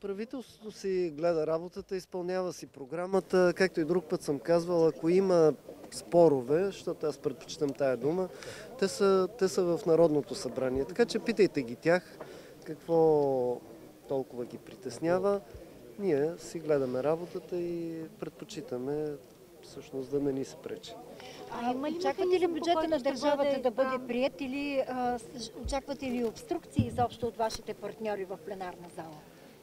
Правителството си гледа работата, изпълнява си програмата. Както и друг път съм казвал, ако има спорове, защото аз предпочитам тая дума, те са, те са в Народното събрание. Така че питайте ги тях какво толкова ги притеснява. Ние си гледаме работата и предпочитаме всъщност да не ни се пречи. А има ли Очаквате ли бюджета на държавата бъде, да бъде прият или а, очаквате ли обструкции изобщо от вашите партньори в пленарна зала?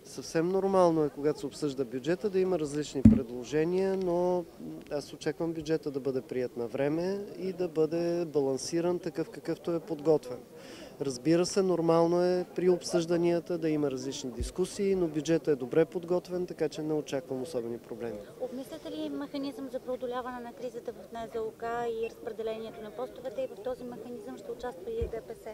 Съвсем нормално е, когато се обсъжда бюджета, да има различни предложения, но аз очаквам бюджета да бъде прият на време и да бъде балансиран такъв какъвто е подготвен. Разбира се, нормално е при обсъжданията да има различни дискусии, но бюджетът е добре подготвен, така че не очаквам особени проблеми. Обмисляте ли механизъм за преодоляване на кризата в НЗОК и разпределението на постовете и в този механизъм ще участва и ДПС?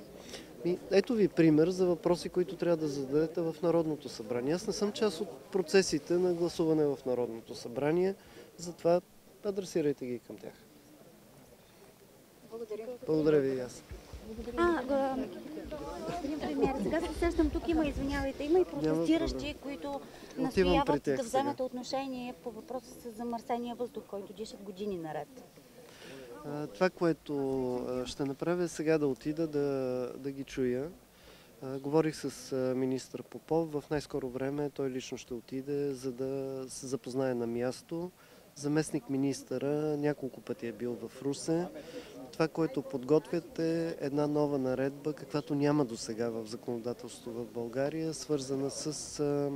Ето ви пример за въпроси, които трябва да зададете в Народното събрание. Аз не съм част от процесите на гласуване в Народното събрание, затова адресирайте ги към тях. Благодаря. Благодаря ви и аз. А, сега се сещам, тук има, извинявайте, има и протестиращи, които настояват да вземете отношение по въпроса с замърсения въздух, който дишат години наред. Това, което ще направя сега да отида да, да ги чуя. Говорих с министър Попов. В най-скоро време той лично ще отиде, за да се запознае на място. Заместник министъра няколко пъти е бил в Русе. Това, което подготвят е една нова наредба, каквато няма до сега в законодателството в България, свързана с а,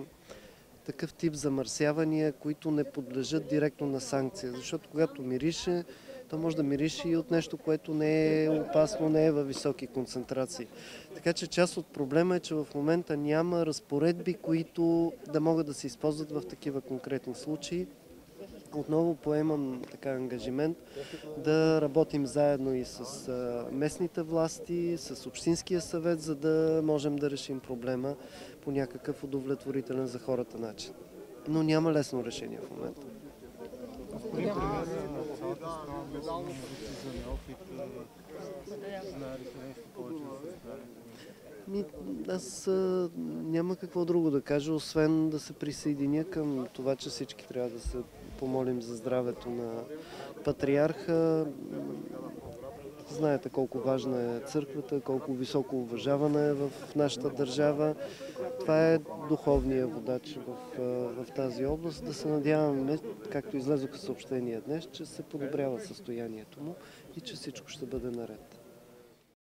такъв тип замърсявания, които не подлежат директно на санкция. Защото когато мирише, то може да мирише и от нещо, което не е опасно, не е във високи концентрации. Така че част от проблема е, че в момента няма разпоредби, които да могат да се използват в такива конкретни случаи. Отново поемам така ангажимент да работим заедно и с местните власти, с Общинския съвет, за да можем да решим проблема по някакъв удовлетворителен за хората начин. Но няма лесно решение в момента. Господин? Ми, аз а, няма какво друго да кажа, освен да се присъединя към това, че всички трябва да се помолим за здравето на патриарха. Знаете колко важна е църквата, колко високо уважавана е в нашата държава. Това е духовния водач в, в тази област. Да се надяваме, както излезоха съобщения днес, че се подобрява състоянието му и че всичко ще бъде наред.